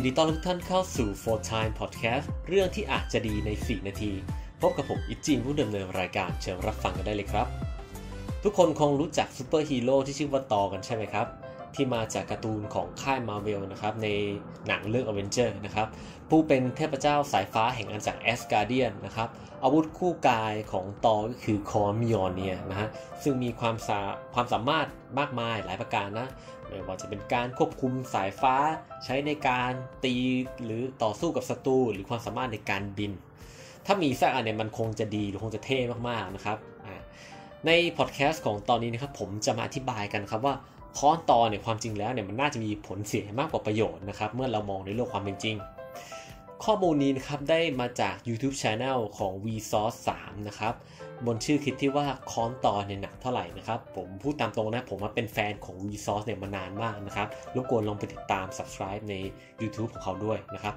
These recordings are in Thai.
ยินดีต้อนรับทุกท่านเข้าสู่4 Time Podcast เรื่องที่อาจจะดีใน 4 นาที พบกับผมอิจินผู้ดำเนินรายการเชิญรับฟังกันได้เลยครับ ทุกคนคงรู้จักซูเปอร์ฮีโร่ที่ชื่อว่าตอกันใช่ไหมครับ ที่มาจากการ์ตูนของค่ายมาเวลนะครับในหนังเรื่อง Avenger นะครับผู้เป็นเทพเจ้าสายฟ้าแห่งอาณาจักร Asgardian นะครับอาวุธคู่กายของตอก็คือค้อน Mjolnir นะฮะซึ่งมีความสาความสามารถมากมายหลายประการนะไม่ว่าจะเป็นการควบคุมสายฟ้าใช้ในการตีหรือต่อสู้กับศัตรูหรือความสามารถในการบิน ถ้ามีสักอันเนี่ยมันคงจะดีหรือคงจะเท่มากๆนะครับในพอดแคสต์ของตอนนี้นะครับผมจะมาอธิบายกันครับว่า ค้อนตอเนี่ยความจริงแล้วเนี่ยมันน่าจะมีผลเสียมากกว่าประโยชน์นะครับ เมื่อเรามองในโลกความเป็นจริง ข้อมูลนี้นะครับได้มาจาก YouTube Channel ของ Vsauce 3 นะครับ บนชื่อคลิปที่ว่าคอนตอเนี่ยหนักเท่าไหร่นะครับ ผมพูดตามตรงนะ ผมมาเป็นแฟนของ Vsauce เนี่ยมานานมากนะครับรบกวนลองไปติดตาม subscribe ใน YouTube ของเขาด้วยนะครับ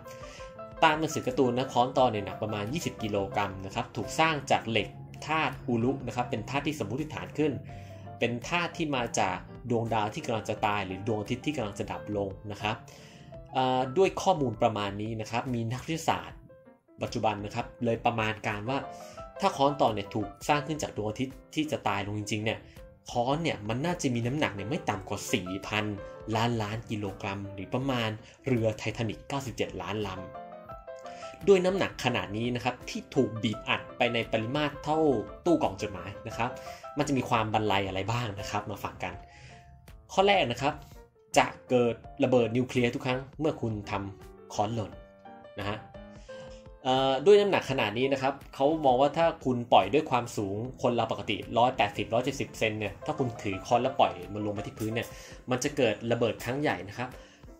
ตามหนังสือการ์ตูนนะคอนตอเนี่ยหนักประมาณ 20 กิโลกรัมนะครับถูกสร้างจากเหล็กธาตุอูรุนะครับเป็นธาตุที่สมมติฐานขึ้น เป็นธาตุที่มาจาก ดวงดาวที่กำลังจะตายหรือดวงอาทิตย์ที่กำลังจะดับลงนะครับด้วยข้อมูลประมาณนี้นะครับ มีนักวิทยาศาสตร์ ปัจจุบันนะครับ เลยประมาณการว่า ถ้าค้อนตอเนี่ยถูกสร้างขึ้นจากดวงอาทิตย์ที่จะตายลงจริงๆเนี่ยค้อนเนี่ยมันน่าจะมีน้ำหนักเนี่ยไม่ต่ำกว่า 4,000 ล้านล้านกิโลกรัม หรือประมาณเรือไททานิก97 ล้านลำด้วยน้ำหนักขนาดนี้นะครับที่ถูกบีบอัดไปในปริมาตรเท่าตู้กล่องจดหมายนะครับ มันจะมีความบรรลัยอะไรบ้างนะครับ มาฟังกัน ข้อแรกนะครับ จะเกิดระเบิดนิวเคลียร์ทุกครั้งเมื่อคุณทำค้อนหล่นนะฮะด้วยน้ำหนักขนาดนี้นะครับเขามองว่าถ้าคุณปล่อยด้วยความสูงคนเราปกติ 180 170 เซนเนี่ยถ้าคุณถือค้อนแล้วปล่อยมันลงมาที่พื้นเนี่ยมันจะเกิดระเบิดครั้งใหญ่นะครับ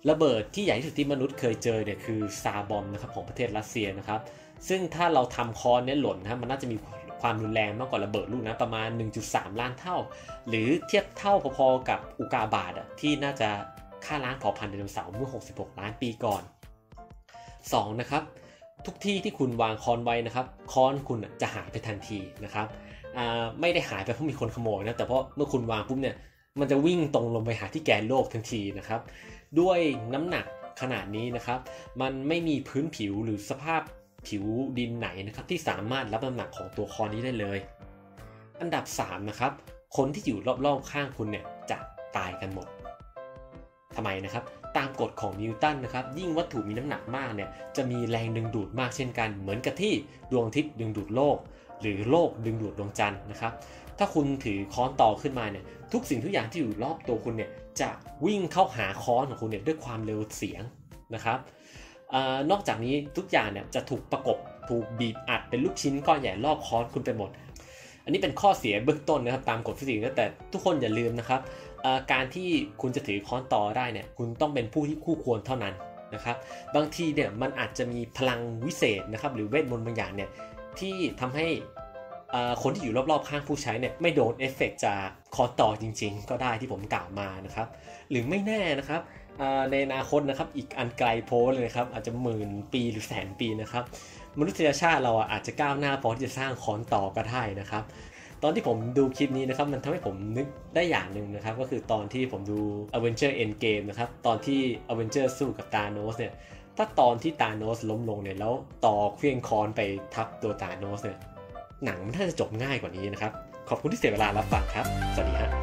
ระเบิดที่ใหญ่ที่สุดที่มนุษย์เคยเจอเนี่ยคือซาบอมนะครับของประเทศรัสเซียนะครับซึ่งถ้าเราทำค้อนเนี่ยหล่นนะมันน่าจะมี ความรุนแรงมากกว่าระเบิดลูกนะประมาณ 1.3 ล้านเท่า หรือเทียบเท่าพอๆกับอุกาบาตที่น่าจะฆ่าล้างเผ่าพันธุ์ไดโนเสาร์เมื่อ 66 ล้านปีก่อน 2 นะครับทุกที่ที่คุณวางคอนไว้นะครับคอนคุณจะหายไปทันทีนะครับไม่ได้หายไปเพราะมีคนขโมยนะแต่เพราะเมื่อคุณวางปุ๊บเนี่ยมันจะวิ่งตรงลงไปหาที่แกนโลกทันทีนะครับ ด้วยน้ำหนักขนาดนี้นะครับ มันไม่มีพื้นผิวหรือสภาพ ผิวดินไหนนะครับที่สามารถรับน้ำหนักของตัวคอนี้ได้เลย อันดับ3นะครับคนที่อยู่รอบๆข้างคุณเนี่ยจะตายกันหมดทำไมนะครับ ตามกฎของนิวตันนะครับ ยิ่งวัตถุมีน้ำหนักมากเนี่ยจะมีแรงดึงดูดมากเช่นกัน เหมือนกับที่ดวงอาทิตย์ดึงดูดโลก หรือโลกดึงดูดดวงจันทร์นะครับ ถ้าคุณถือค้อนต่อขึ้นมาเนี่ยทุกสิ่งทุกอย่างที่อยู่รอบตัวคุณเนี่ยจะวิ่งเข้าหาค้อนของคุณเนี่ยด้วยความเร็วเสียงนะครับ อนอกจากนี้ทุกอย่างเนี่ยจะถูกประกบถูกบีบอัดเป็นลูกชิ้นก้อนใหญ่รอบค้อนคุณไปหมด อันนี้เป็นข้อเสียเบื้องต้นนะครับตามกฎฟิสิกส์แต่ทุกคนอย่าลืมนะครับการที่คุณจะถือค้อนต่อได้เนี่ยคุณต้องเป็นผู้ที่คู่ควรเท่านั้นนะครับบางทีเนี่ยมันอาจจะมีพลังวิเศษนะครับหรือเวทมนต์บางอย่างเนี่ยที่ทำให้คนที่อยู่รอบๆข้างผู้ใช้เนี่ยไม่โดนเอฟเฟกจากคอต่อจริง ๆ ก็ได้ที่ผมกล่าวมานะครับหรือไม่แน่นะครับ ในอนาคตนะครับอีกอันไกลโพ้เลยครับอาจจะหมื่นปีหรือแสนปีนะครับมนุษยชาติเราอาจจะก้าวหน้าพอที่จะสร้างคอนต่อก็ได้นะครับตอนที่ผมดูคลิปนี้นะครับมันทำให้ผมนึกได้อย่างหนึ่งนะครับ ก็คือตอนที่ผมดู Avenger Endgame นะครับตอนที่ Avenger สู้กับตาโนสเนี่ยถ้าตอนที่ตาโนสล้มลงเนี่ยแล้วต่อเครื่องคอนไปทับตัวตาโนสเนี่ยหนังมันน่าจะจบง่ายกว่านี้นะครับ ขอบคุณที่เสียเวลารับฟังครับ สวัสดีครับ